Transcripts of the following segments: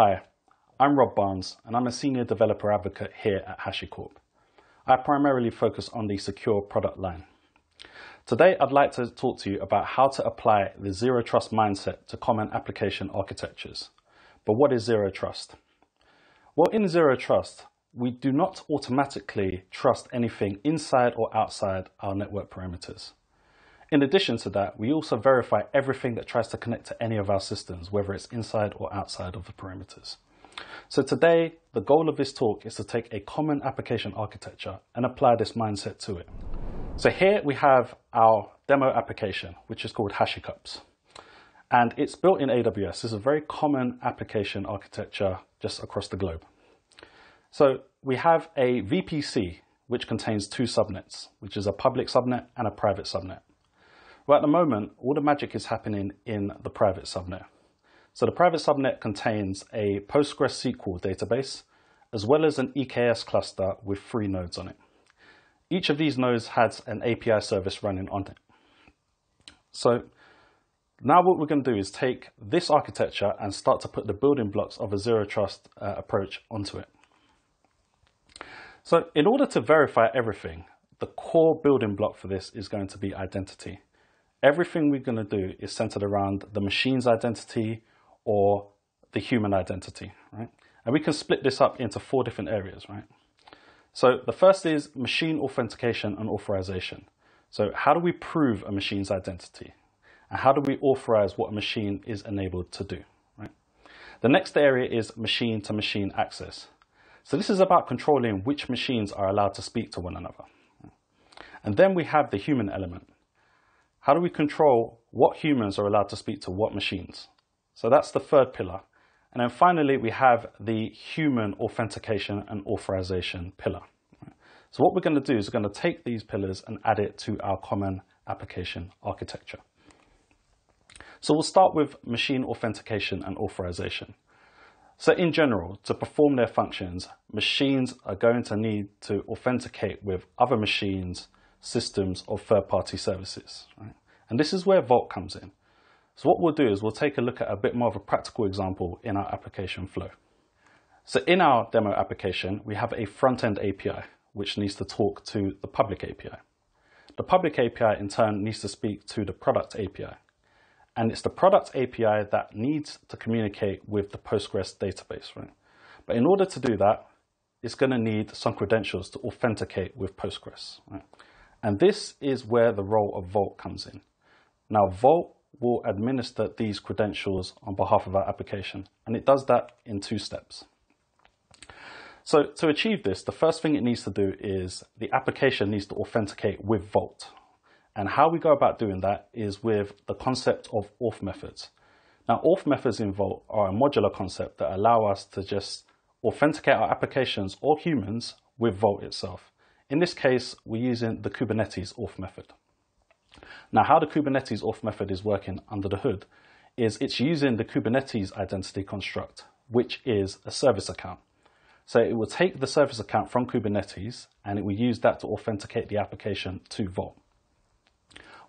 Hi, I'm Rob Barnes and I'm a Senior Developer Advocate here at HashiCorp. I primarily focus on the secure product line. Today I'd like to talk to you about how to apply the Zero Trust mindset to common application architectures. But what is Zero Trust? Well, in Zero Trust, we do not automatically trust anything inside or outside our network perimeters. In addition to that, we also verify everything that tries to connect to any of our systems, whether it's inside or outside of the perimeters. So today, the goal of this talk is to take a common application architecture and apply this mindset to it. So here we have our demo application, which is called HashiCups. And it's built in AWS. It's a very common application architecture just across the globe. So we have a VPC, which contains two subnets, which is a public subnet and a private subnet. Well, at the moment, all the magic is happening in the private subnet. So the private subnet contains a PostgreSQL database, as well as an EKS cluster with three nodes on it. Each of these nodes has an API service running on it. So now what we're going to do is take this architecture and start to put the building blocks of a zero trust uh, approach onto it. So in order to verify everything, the core building block for this is going to be identity everything we're going to do is centered around the machine's identity or the human identity, right? And we can split this up into four different areas, right? So the first is machine authentication and authorization. So how do we prove a machine's identity? And how do we authorize what a machine is enabled to do, right? The next area is machine to machine access. So this is about controlling which machines are allowed to speak to one another. And then we have the human element. How do we control what humans are allowed to speak to what machines? So that's the third pillar. And then finally, we have the human authentication and authorization pillar. So what we're going to do is we're going to take these pillars and add it to our common application architecture. So we'll start with machine authentication and authorization. So in general, to perform their functions, machines are going to need to authenticate with other machines systems or third-party services. Right? And this is where Vault comes in. So what we'll do is we'll take a look at a bit more of a practical example in our application flow. So in our demo application, we have a front-end API, which needs to talk to the public API. The public API in turn needs to speak to the product API. And it's the product API that needs to communicate with the Postgres database, right? But in order to do that, it's going to need some credentials to authenticate with Postgres. Right? And this is where the role of Vault comes in. Now, Vault will administer these credentials on behalf of our application, and it does that in two steps. So to achieve this, the first thing it needs to do is the application needs to authenticate with Vault. And how we go about doing that is with the concept of auth methods. Now, auth methods in Vault are a modular concept that allow us to just authenticate our applications or humans with Vault itself. In this case, we're using the Kubernetes auth method. Now, how the Kubernetes auth method is working under the hood is it's using the Kubernetes identity construct, which is a service account. So it will take the service account from Kubernetes and it will use that to authenticate the application to Vault.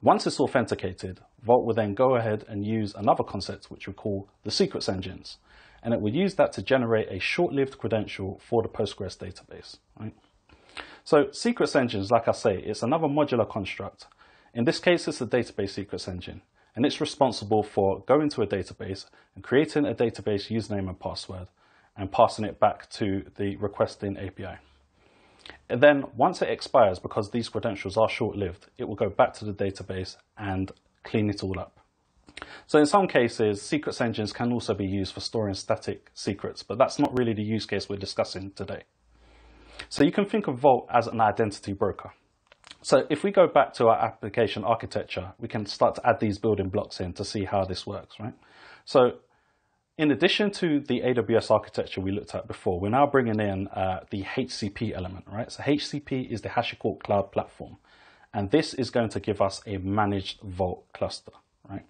Once it's authenticated, Vault will then go ahead and use another concept which we call the secrets engines. And it will use that to generate a short-lived credential for the Postgres database. Right? So secrets engines, like I say, it's another modular construct. In this case, it's the database secrets engine, and it's responsible for going to a database and creating a database username and password and passing it back to the requesting API. And then once it expires, because these credentials are short-lived, it will go back to the database and clean it all up. So in some cases, secrets engines can also be used for storing static secrets, but that's not really the use case we're discussing today. So you can think of Vault as an identity broker. So if we go back to our application architecture, we can start to add these building blocks in to see how this works, right? So in addition to the AWS architecture we looked at before, we're now bringing in uh, the HCP element, right? So HCP is the HashiCorp Cloud Platform, and this is going to give us a managed Vault cluster, right?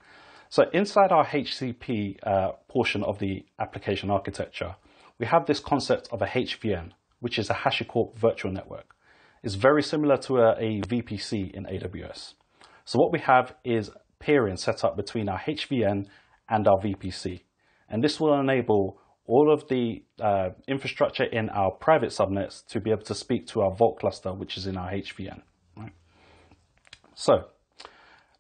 So inside our HCP uh, portion of the application architecture, we have this concept of a HVN, which is a HashiCorp virtual network. It's very similar to a, a VPC in AWS. So what we have is peering set up between our HVN and our VPC. And this will enable all of the uh, infrastructure in our private subnets to be able to speak to our Vault cluster, which is in our HVN. Right? So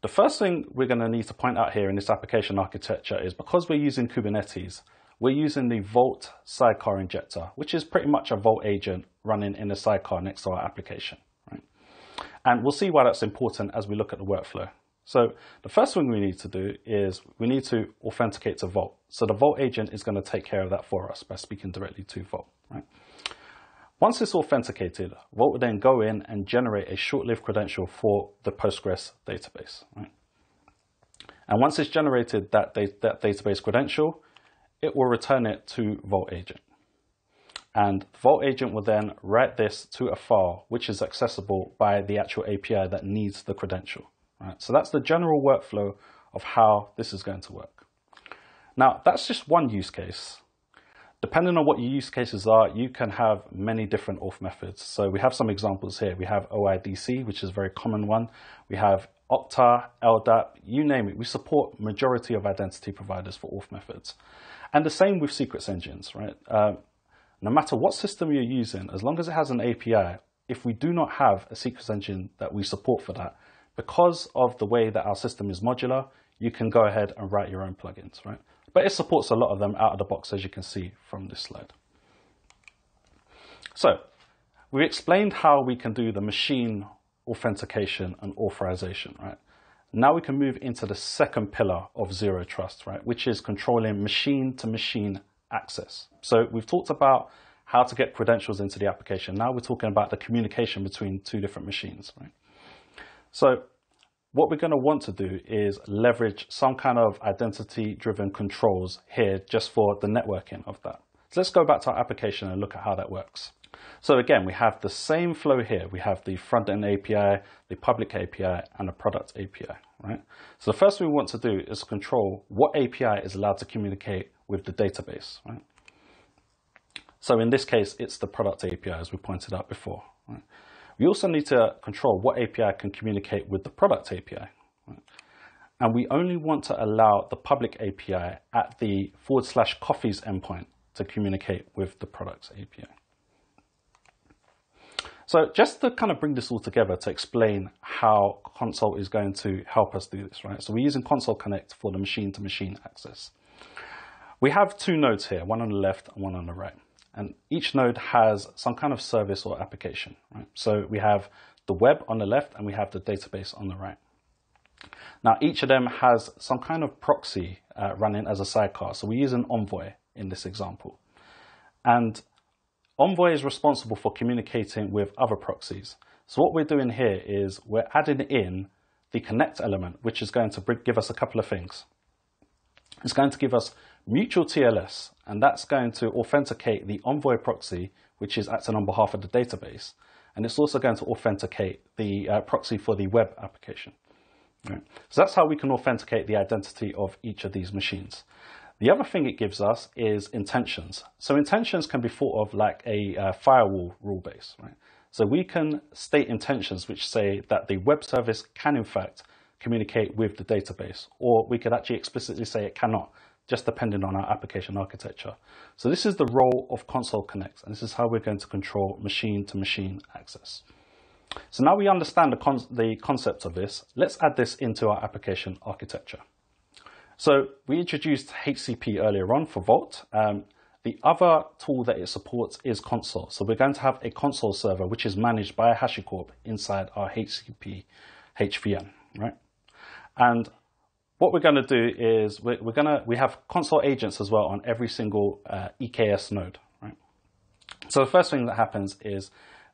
the first thing we're going to need to point out here in this application architecture is because we're using Kubernetes, we're using the Vault sidecar injector, which is pretty much a Vault agent running in a sidecar next to our application. Right? And we'll see why that's important as we look at the workflow. So the first thing we need to do is we need to authenticate to Vault. So the Vault agent is going to take care of that for us by speaking directly to Vault. Right? Once it's authenticated, Vault will then go in and generate a short-lived credential for the Postgres database. Right? And once it's generated that, da that database credential, it will return it to Vault Agent. And Vault Agent will then write this to a file which is accessible by the actual API that needs the credential. Right? So that's the general workflow of how this is going to work. Now, that's just one use case. Depending on what your use cases are, you can have many different auth methods. So we have some examples here. We have OIDC, which is a very common one. We have Okta, LDAP, you name it. We support majority of identity providers for auth methods. And the same with secrets engines, right? Uh, no matter what system you're using, as long as it has an API, if we do not have a secrets engine that we support for that, because of the way that our system is modular, you can go ahead and write your own plugins, right? But it supports a lot of them out of the box, as you can see from this slide. So we explained how we can do the machine authentication and authorization, right? Now we can move into the second pillar of zero trust, right? Which is controlling machine to machine access. So we've talked about how to get credentials into the application. Now we're talking about the communication between two different machines, right? So what we're going to want to do is leverage some kind of identity driven controls here just for the networking of that. So let's go back to our application and look at how that works. So again, we have the same flow here. We have the front end API, the public API, and the product API, right? So the first thing we want to do is control what API is allowed to communicate with the database, right? So in this case, it's the product API, as we pointed out before. Right? We also need to control what API can communicate with the product API. And we only want to allow the public API at the forward slash coffees endpoint to communicate with the products API. So just to kind of bring this all together to explain how Consul is going to help us do this, right? So we're using Consul Connect for the machine to machine access. We have two nodes here, one on the left and one on the right. And each node has some kind of service or application. Right? So we have the web on the left and we have the database on the right. Now, each of them has some kind of proxy uh, running as a sidecar. So we use an Envoy in this example. And Envoy is responsible for communicating with other proxies. So what we're doing here is we're adding in the connect element, which is going to give us a couple of things. It's going to give us mutual TLS, and that's going to authenticate the Envoy proxy, which is acting on behalf of the database. And it's also going to authenticate the uh, proxy for the web application. Right. So that's how we can authenticate the identity of each of these machines. The other thing it gives us is intentions. So intentions can be thought of like a uh, firewall rule base, right? So we can state intentions which say that the web service can in fact communicate with the database, or we could actually explicitly say it cannot just depending on our application architecture. So this is the role of Consul Connect, and this is how we're going to control machine-to-machine -machine access. So now we understand the, con the concept of this, let's add this into our application architecture. So we introduced HCP earlier on for Vault. Um, the other tool that it supports is Consul. So we're going to have a Consul server, which is managed by HashiCorp inside our HCP HVN, right? And what we're going to do is we're, we're going to we have Consul agents as well on every single uh, EKS node. Right. So the first thing that happens is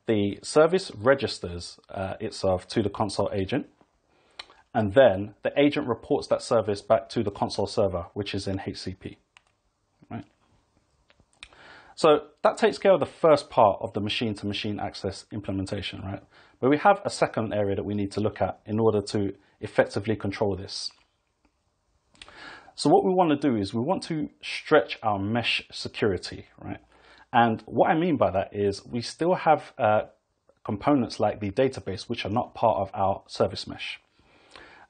the service registers uh, itself to the Consul agent, and then the agent reports that service back to the Consul server, which is in HCP. Right. So that takes care of the first part of the machine-to-machine -machine access implementation, right? But we have a second area that we need to look at in order to effectively control this. So what we want to do is we want to stretch our mesh security, right? And what I mean by that is we still have uh, components like the database, which are not part of our service mesh.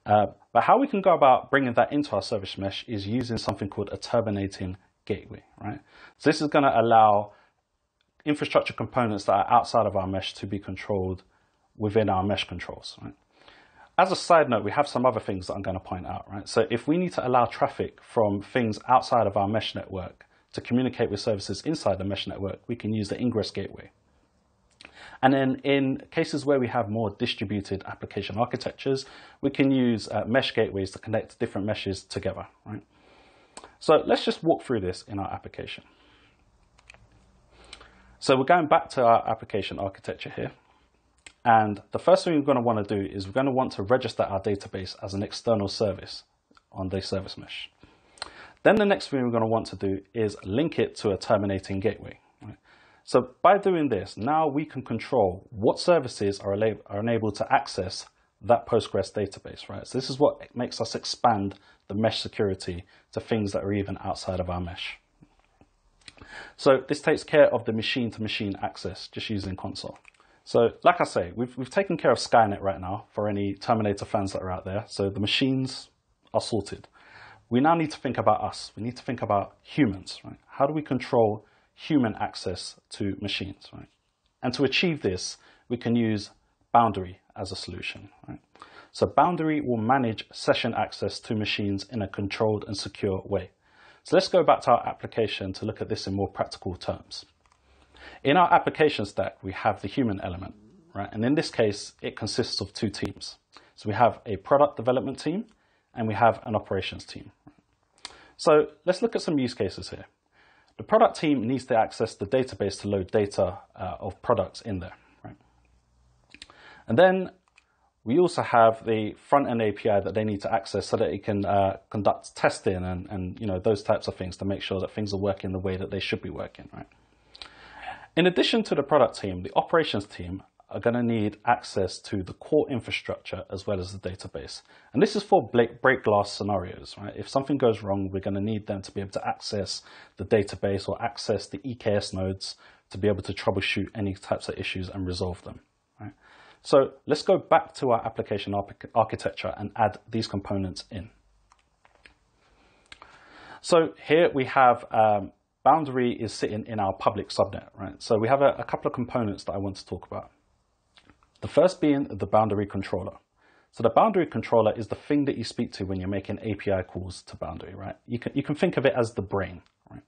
Uh, but how we can go about bringing that into our service mesh is using something called a terminating gateway, right? So this is going to allow infrastructure components that are outside of our mesh to be controlled within our mesh controls, right? As a side note, we have some other things that I'm going to point out, right? So if we need to allow traffic from things outside of our mesh network to communicate with services inside the mesh network, we can use the ingress gateway. And then in cases where we have more distributed application architectures, we can use uh, mesh gateways to connect different meshes together, right? So let's just walk through this in our application. So we're going back to our application architecture here. And the first thing we're going to want to do is we're going to want to register our database as an external service on the service mesh. Then the next thing we're going to want to do is link it to a terminating gateway. So by doing this, now we can control what services are, are enabled to access that Postgres database, right? So this is what makes us expand the mesh security to things that are even outside of our mesh. So this takes care of the machine-to-machine -machine access just using Consul. So like I say, we've, we've taken care of Skynet right now for any Terminator fans that are out there. So the machines are sorted. We now need to think about us. We need to think about humans, right? How do we control human access to machines, right? And to achieve this, we can use Boundary as a solution, right? So Boundary will manage session access to machines in a controlled and secure way. So let's go back to our application to look at this in more practical terms. In our application stack, we have the human element, right? And in this case, it consists of two teams. So we have a product development team and we have an operations team. So let's look at some use cases here. The product team needs to access the database to load data uh, of products in there. Right? And then we also have the front-end API that they need to access so that it can uh, conduct testing and, and you know those types of things to make sure that things are working the way that they should be working, right? In addition to the product team, the operations team are going to need access to the core infrastructure as well as the database. And this is for break glass scenarios, right? If something goes wrong, we're going to need them to be able to access the database or access the EKS nodes to be able to troubleshoot any types of issues and resolve them. So let's go back to our application architecture and add these components in. So here we have um, boundary is sitting in our public subnet, right? So we have a, a couple of components that I want to talk about. The first being the boundary controller. So the boundary controller is the thing that you speak to when you're making API calls to boundary, right? You can, you can think of it as the brain, right?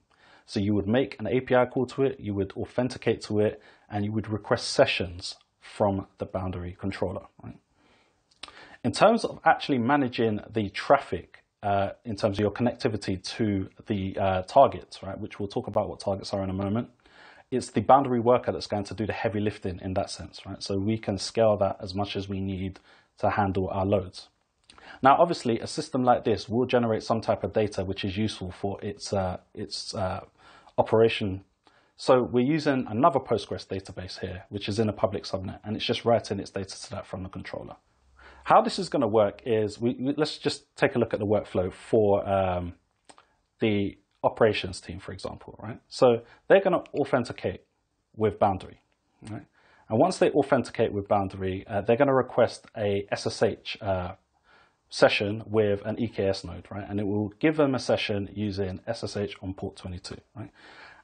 So you would make an API call to it, you would authenticate to it, and you would request sessions from the boundary controller. Right? In terms of actually managing the traffic, uh, in terms of your connectivity to the uh, targets, right, which we'll talk about what targets are in a moment, it's the boundary worker that's going to do the heavy lifting in that sense, right? So we can scale that as much as we need to handle our loads. Now, obviously, a system like this will generate some type of data which is useful for its uh, its uh, operation so we're using another Postgres database here, which is in a public subnet, and it's just writing its data to that from the controller. How this is going to work is, we, let's just take a look at the workflow for um, the operations team, for example, right? So they're going to authenticate with Boundary, right? And once they authenticate with Boundary, uh, they're going to request a SSH uh, session with an EKS node, right? And it will give them a session using SSH on port 22, right?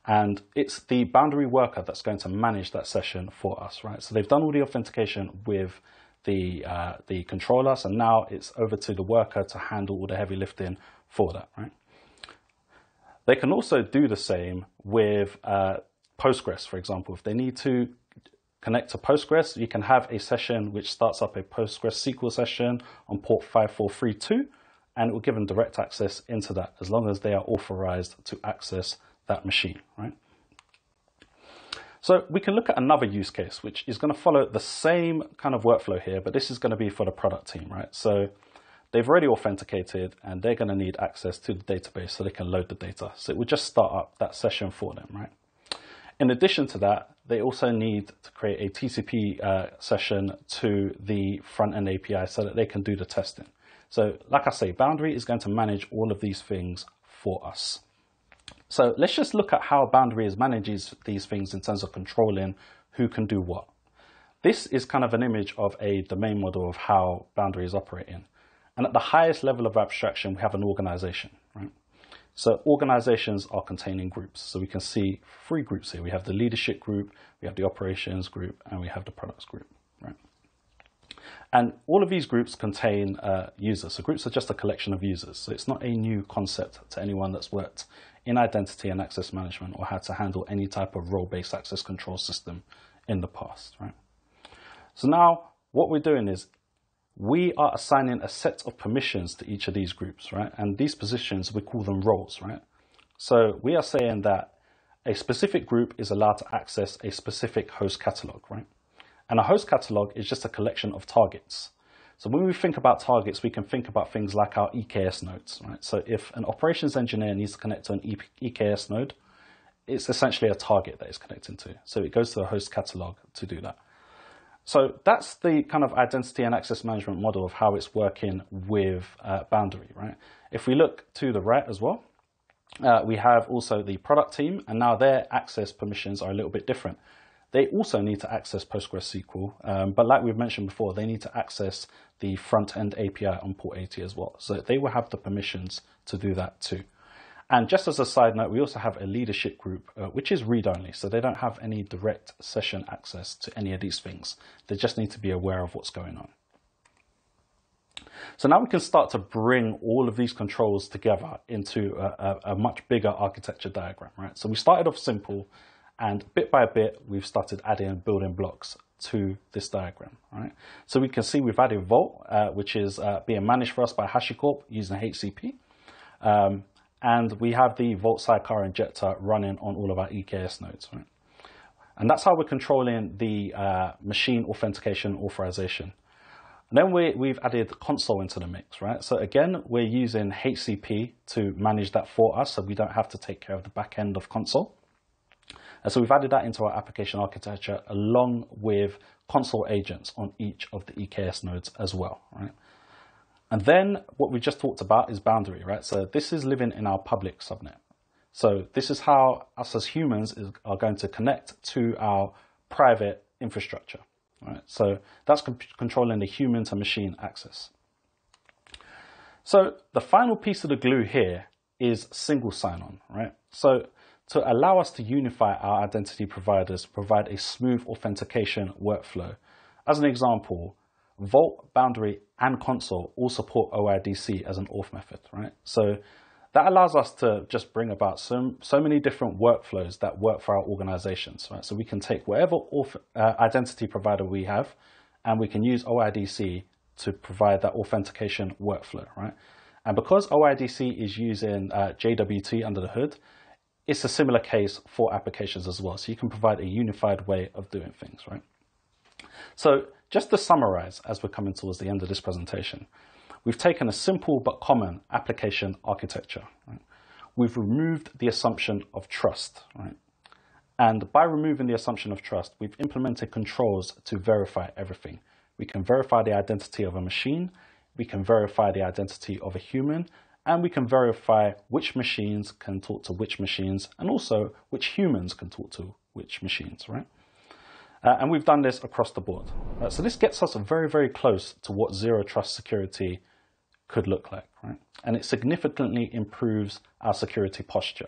and it's the boundary worker that's going to manage that session for us, right? So they've done all the authentication with the uh, the controller, so now it's over to the worker to handle all the heavy lifting for that, right? They can also do the same with uh, Postgres, for example. If they need to connect to Postgres, you can have a session which starts up a Postgres SQL session on port 5432, and it will give them direct access into that as long as they are authorized to access that machine, right? So we can look at another use case, which is going to follow the same kind of workflow here, but this is going to be for the product team, right? So they've already authenticated and they're going to need access to the database so they can load the data. So it would just start up that session for them, right? In addition to that, they also need to create a TCP uh, session to the front-end API so that they can do the testing. So like I say, Boundary is going to manage all of these things for us. So let's just look at how Boundaries manages these things in terms of controlling who can do what. This is kind of an image of a domain model of how Boundary is in. And at the highest level of abstraction, we have an organization, right? So organizations are containing groups. So we can see three groups here. We have the leadership group, we have the operations group, and we have the products group. Right? And all of these groups contain uh, users. So groups are just a collection of users. So it's not a new concept to anyone that's worked in identity and access management or had to handle any type of role-based access control system in the past. Right? So now what we're doing is we are assigning a set of permissions to each of these groups, right? And these positions, we call them roles, right? So we are saying that a specific group is allowed to access a specific host catalog, right? And a host catalog is just a collection of targets. So when we think about targets, we can think about things like our EKS nodes, right? So if an operations engineer needs to connect to an EKS node, it's essentially a target that it's connecting to. So it goes to the host catalog to do that. So that's the kind of identity and access management model of how it's working with uh, Boundary, right? If we look to the right as well, uh, we have also the product team, and now their access permissions are a little bit different. They also need to access PostgreSQL, um, but like we've mentioned before, they need to access the front-end API on port 80 as well. So they will have the permissions to do that too. And just as a side note, we also have a leadership group, uh, which is read-only, so they don't have any direct session access to any of these things. They just need to be aware of what's going on. So now we can start to bring all of these controls together into a, a, a, much bigger architecture diagram, right? So we started off simple and bit by bit, we've started adding building blocks to this diagram, right? So we can see we've added Vault, uh, which is uh, being managed for us by HashiCorp using HCP. Um, and we have the Vault Sidecar injector running on all of our EKS nodes. Right? And that's how we're controlling the uh, machine authentication authorization. And then we, we've added Consul into the mix, right? So again, we're using HCP to manage that for us, so we don't have to take care of the back end of Consul. And so we've added that into our application architecture along with Consul agents on each of the EKS nodes as well, right? And then what we just talked about is boundary, right? So this is living in our public subnet. So this is how us as humans is, are going to connect to our private infrastructure, right? So that's controlling the human to machine access. So the final piece of the glue here is single sign-on, right? So to allow us to unify our identity providers, provide a smooth authentication workflow. As an example, Vault, Boundary, and Consul all support OIDC as an auth method, right? So that allows us to just bring about so, so many different workflows that work for our organizations, right? So we can take whatever auth, uh, identity provider we have, and we can use OIDC to provide that authentication workflow, right? And because OIDC is using uh, JWT under the hood, it's a similar case for applications as well. So you can provide a unified way of doing things, right? So just to summarize, as we're coming towards the end of this presentation, we've taken a simple but common application architecture. Right? We've removed the assumption of trust. Right? And by removing the assumption of trust, we've implemented controls to verify everything. We can verify the identity of a machine, we can verify the identity of a human, and we can verify which machines can talk to which machines, and also which humans can talk to which machines, right? Uh, and we've done this across the board. Uh, so this gets us very, very close to what zero trust security could look like, right? And it significantly improves our security posture.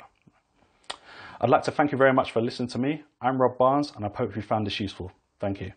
I'd like to thank you very much for listening to me. I'm Rob Barnes, and I hope you found this useful. Thank you.